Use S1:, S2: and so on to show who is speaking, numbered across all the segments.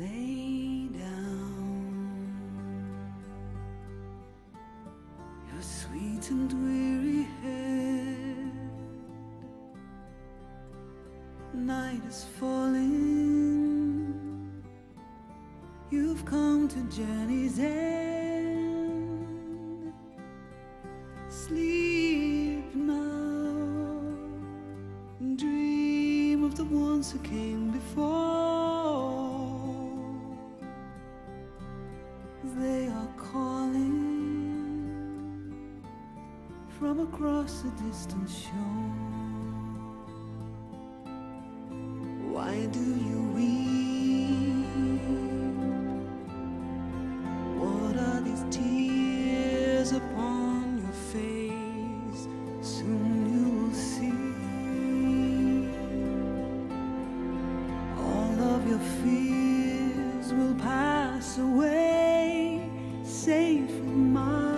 S1: Lay down your sweet and weary head. Night is falling. You've come to journey's end. Sleep now. Dream of the ones who came before. They are calling from across a distant shore. Why do you in my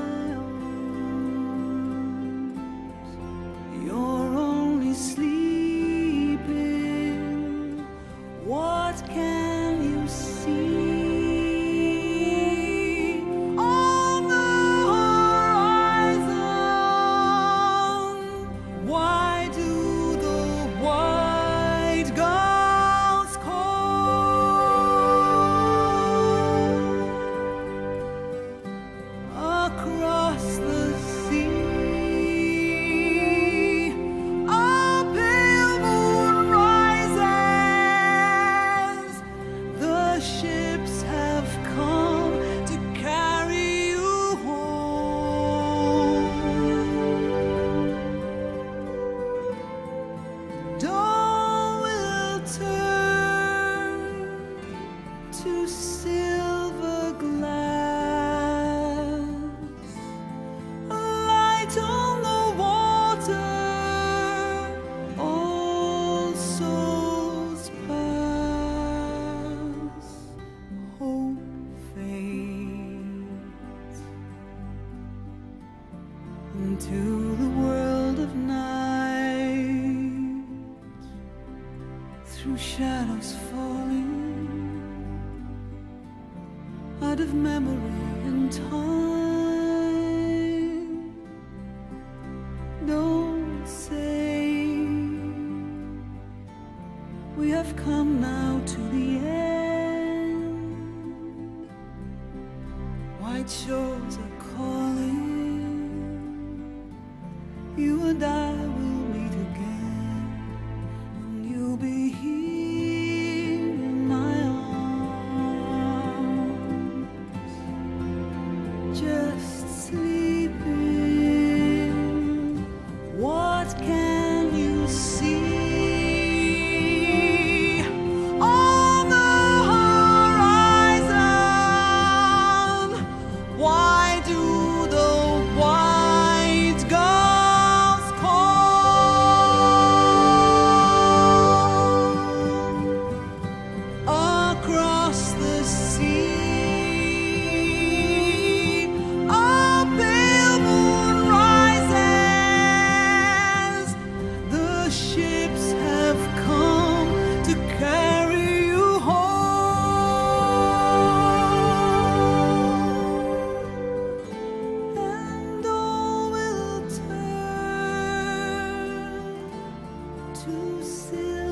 S1: into the world of night through shadows falling out of memory and time. Don't say we have come now to the end. White shores are calling. You and I to silver.